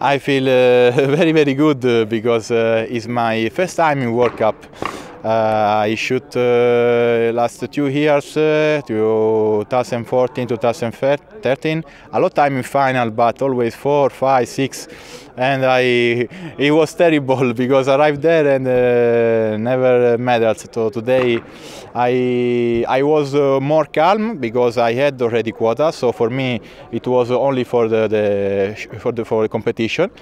I feel uh, very very good uh, because uh, it's my first time in World Cup. Uh, I shoot uh, last two years, uh, 2014, 2013. A lot of time in final, but always four, five, six, and I it was terrible because I arrived there and never medals. So today, I I was more calm because I had already quota. So for me, it was only for the, the for the for the competition,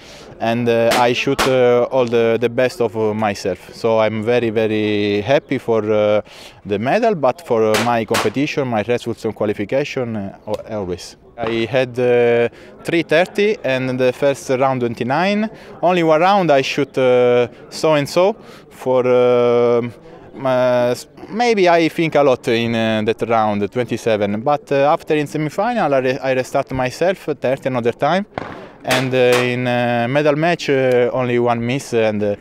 and I shoot all the the best of myself. So I'm very very happy for uh, the medal, but for uh, my competition, my results on qualification, uh, always. I had uh, 330 and the first round 29. Only one round I shoot uh, so and so for. Uh, uh, maybe I think a lot in uh, that round 27, but uh, after in semi-final I, re- I restart myself 30 another time, and uh, in uh, medal match uh, only one miss, and uh,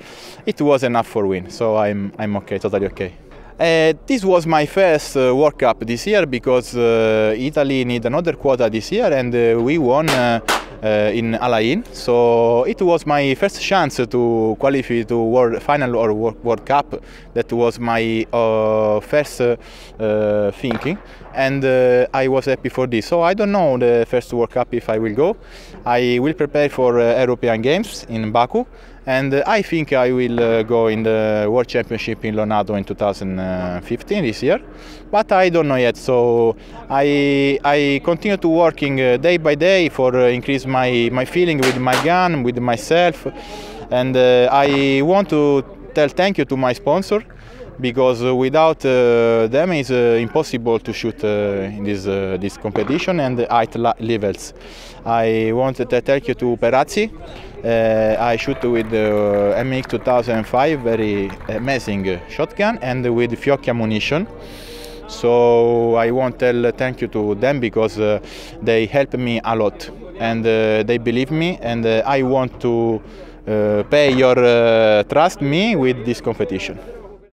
it was enough for win. So I'm I'm okay, totally okay. Uh, this was my first uh, World Cup this year because uh, Italy need another quota this year and we won uh, in Al Ain. So it was my first chance to qualify to World Final or World, Cup. That was my uh, first uh, thinking, and uh, I was happy for this. So I don't know the first World Cup if I will go. I will prepare for uh, European Games in Baku and uh, I think I will uh, go in the World Championship in Lonato in 2015 this year, but I don't know yet. So I I continue to working uh, day by day for uh, increase my my feeling with my gun, with myself, and uh, I want to tell thank you to my sponsor because uh, without uh, them it's uh, impossible to shoot uh, in this uh, this competition and la- levels. I wanted to thank you to Perazzi. Uh, I shoot with the MX 2005, very amazing shotgun, and with Fiocchi ammunition. So I want to tell thank you to them because uh, they help me a lot and uh, they believe me, and uh, I want to uh, pay your uh, trust me with this competition.